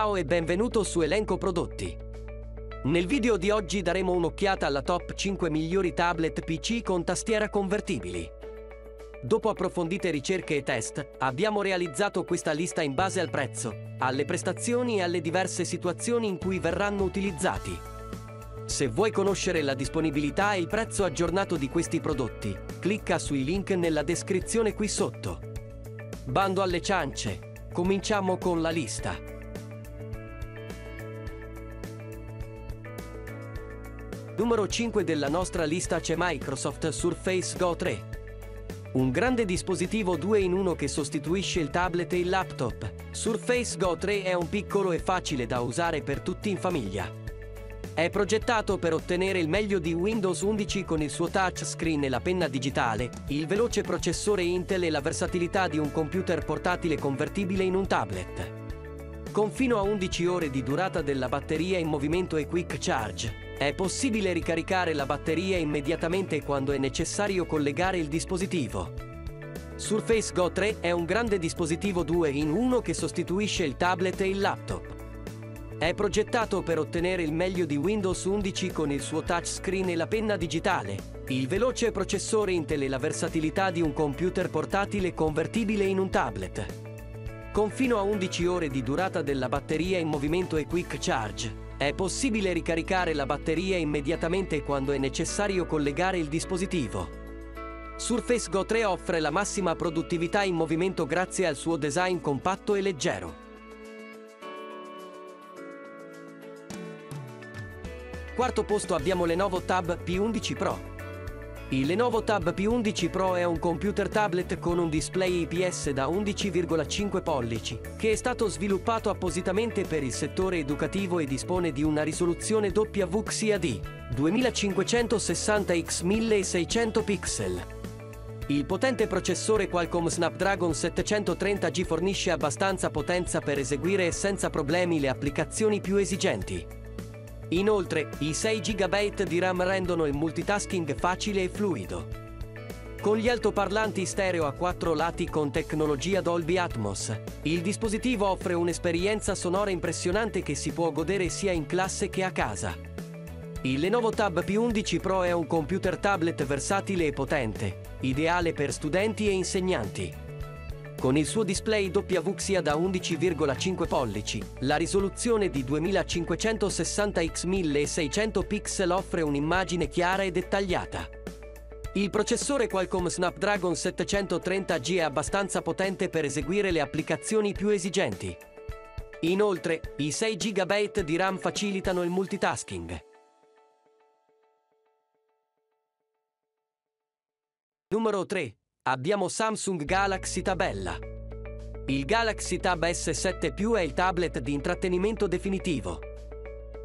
Ciao e benvenuto su Elenco Prodotti. Nel video di oggi daremo un'occhiata alla top 5 migliori tablet PC con tastiera convertibili. Dopo approfondite ricerche e test, abbiamo realizzato questa lista in base al prezzo, alle prestazioni e alle diverse situazioni in cui verranno utilizzati. Se vuoi conoscere la disponibilità e il prezzo aggiornato di questi prodotti, clicca sui link nella descrizione qui sotto. Bando alle ciance, cominciamo con la lista. Numero 5 della nostra lista c'è Microsoft Surface Go 3. Un grande dispositivo 2 in 1 che sostituisce il tablet e il laptop. Surface Go 3 è un piccolo e facile da usare per tutti in famiglia. È progettato per ottenere il meglio di Windows 11 con il suo touchscreen e la penna digitale, il veloce processore Intel e la versatilità di un computer portatile convertibile in un tablet. Con fino a 11 ore di durata della batteria in movimento e quick charge, è possibile ricaricare la batteria immediatamente quando è necessario collegare il dispositivo. Surface Go 3 è un grande dispositivo 2 in 1 che sostituisce il tablet e il laptop. È progettato per ottenere il meglio di Windows 11 con il suo touchscreen e la penna digitale, il veloce processore Intel e la versatilità di un computer portatile convertibile in un tablet. Con fino a 11 ore di durata della batteria in movimento e quick charge, è possibile ricaricare la batteria immediatamente quando è necessario collegare il dispositivo. Surface Go 3 offre la massima produttività in movimento grazie al suo design compatto e leggero. Quarto posto abbiamo Lenovo Tab P11 Pro. Il Lenovo Tab P11 Pro è un computer tablet con un display IPS da 11,5 pollici, che è stato sviluppato appositamente per il settore educativo e dispone di una risoluzione WXIAD 2560x 1600 pixel. Il potente processore Qualcomm Snapdragon 730G fornisce abbastanza potenza per eseguire senza problemi le applicazioni più esigenti. Inoltre, i 6 GB di RAM rendono il multitasking facile e fluido. Con gli altoparlanti stereo a quattro lati con tecnologia Dolby Atmos, il dispositivo offre un'esperienza sonora impressionante che si può godere sia in classe che a casa. Il Lenovo Tab P11 Pro è un computer tablet versatile e potente, ideale per studenti e insegnanti. Con il suo display WXIA da 11,5 pollici, la risoluzione di 2560x 1600 pixel offre un'immagine chiara e dettagliata. Il processore Qualcomm Snapdragon 730G è abbastanza potente per eseguire le applicazioni più esigenti. Inoltre, i 6 GB di RAM facilitano il multitasking. Numero 3 abbiamo Samsung Galaxy Tabella. Il Galaxy Tab S7 Plus è il tablet di intrattenimento definitivo.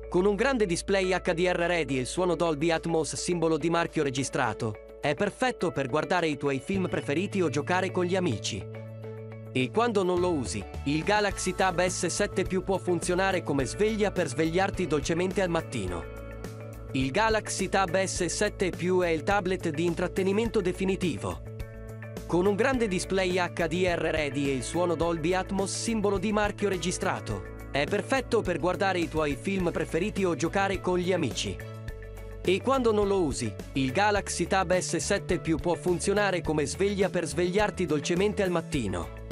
Con un grande display HDR ready e il suono Dolby Atmos simbolo di marchio registrato, è perfetto per guardare i tuoi film preferiti o giocare con gli amici. E quando non lo usi, il Galaxy Tab S7 Plus può funzionare come sveglia per svegliarti dolcemente al mattino. Il Galaxy Tab S7 Plus è il tablet di intrattenimento definitivo con un grande display HDR ready e il suono Dolby Atmos simbolo di marchio registrato. È perfetto per guardare i tuoi film preferiti o giocare con gli amici. E quando non lo usi, il Galaxy Tab S7 Plus può funzionare come sveglia per svegliarti dolcemente al mattino.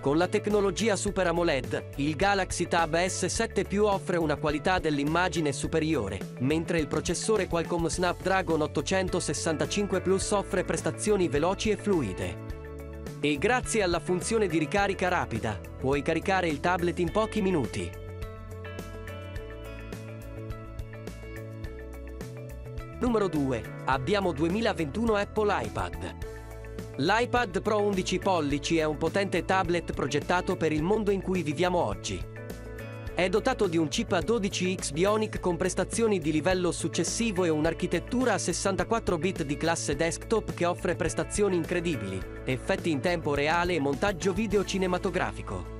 Con la tecnologia Super AMOLED, il Galaxy Tab S7 Plus offre una qualità dell'immagine superiore, mentre il processore Qualcomm Snapdragon 865 Plus offre prestazioni veloci e fluide. E grazie alla funzione di ricarica rapida, puoi caricare il tablet in pochi minuti. Numero 2. Abbiamo 2021 Apple iPad. L'iPad Pro 11 pollici è un potente tablet progettato per il mondo in cui viviamo oggi. È dotato di un chip a 12X Bionic con prestazioni di livello successivo e un'architettura a 64 bit di classe desktop che offre prestazioni incredibili, effetti in tempo reale e montaggio video cinematografico.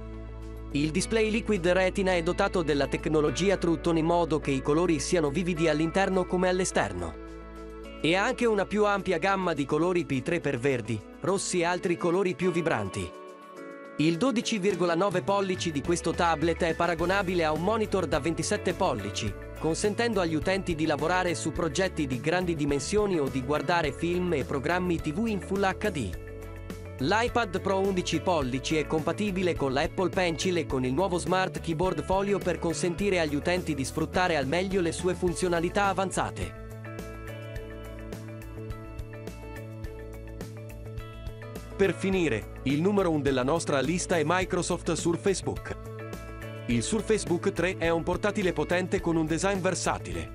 Il display Liquid Retina è dotato della tecnologia True in modo che i colori siano vividi all'interno come all'esterno e anche una più ampia gamma di colori P3 per verdi, rossi e altri colori più vibranti. Il 12,9 pollici di questo tablet è paragonabile a un monitor da 27 pollici, consentendo agli utenti di lavorare su progetti di grandi dimensioni o di guardare film e programmi TV in Full HD. L'iPad Pro 11 pollici è compatibile con l'Apple Pencil e con il nuovo Smart Keyboard Folio per consentire agli utenti di sfruttare al meglio le sue funzionalità avanzate. Per finire, il numero 1 della nostra lista è Microsoft Surface Book. Il Surface Book 3 è un portatile potente con un design versatile.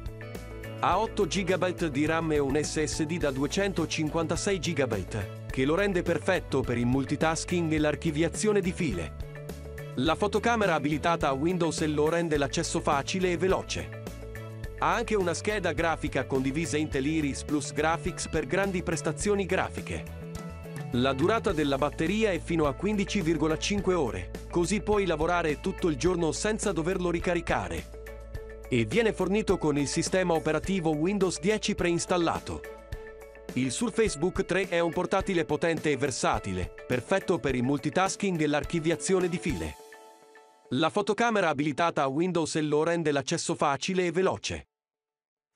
Ha 8 GB di RAM e un SSD da 256 GB, che lo rende perfetto per il multitasking e l'archiviazione di file. La fotocamera abilitata a Windows lo rende l'accesso facile e veloce. Ha anche una scheda grafica condivisa Intel Iris Plus Graphics per grandi prestazioni grafiche. La durata della batteria è fino a 15,5 ore, così puoi lavorare tutto il giorno senza doverlo ricaricare. E viene fornito con il sistema operativo Windows 10 preinstallato. Il Surface Book 3 è un portatile potente e versatile, perfetto per il multitasking e l'archiviazione di file. La fotocamera abilitata a Windows lo rende l'accesso facile e veloce.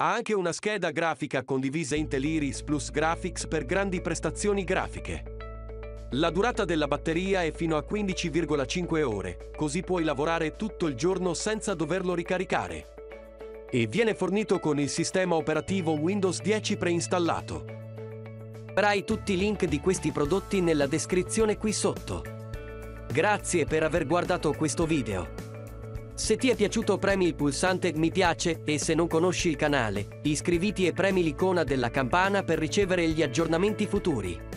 Ha anche una scheda grafica condivisa Intel Iris Plus Graphics per grandi prestazioni grafiche. La durata della batteria è fino a 15,5 ore, così puoi lavorare tutto il giorno senza doverlo ricaricare. E viene fornito con il sistema operativo Windows 10 preinstallato. Avrai tutti i link di questi prodotti nella descrizione qui sotto. Grazie per aver guardato questo video. Se ti è piaciuto premi il pulsante mi piace e se non conosci il canale, iscriviti e premi l'icona della campana per ricevere gli aggiornamenti futuri.